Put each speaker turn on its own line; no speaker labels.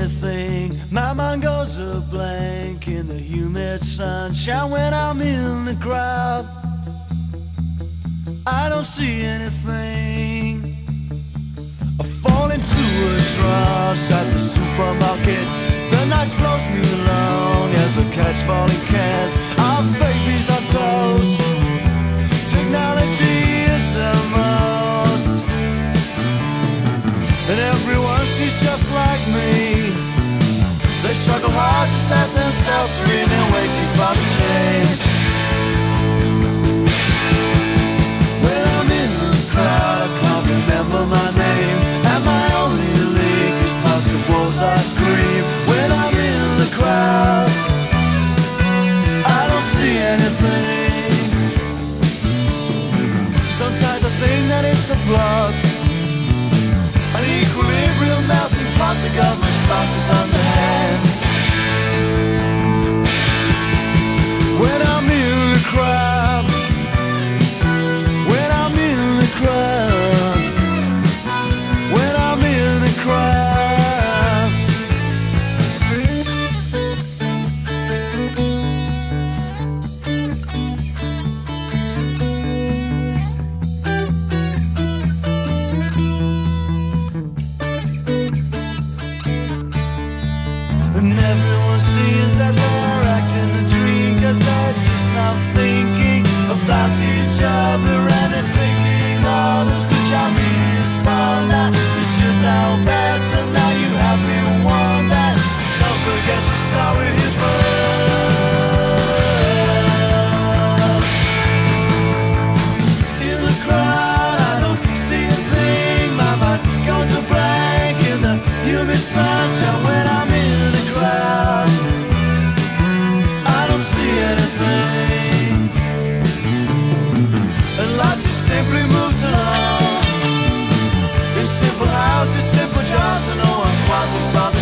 anything. My mind goes a blank in the humid sunshine when I'm in the crowd. I don't see anything. I fall into a trance struggle hard to set themselves free and waiting for the change. When I'm in the crowd, I can't remember my name. And my only link is past the walls I scream. When I'm in the crowd, I don't see anything. Sometimes I think that it's a block. An equilibrium melting pot, the government sponsors underhand. Everyone sees that they're acting a dream Cause they're just not thinking about each other And they're taking jobs And no one's watching from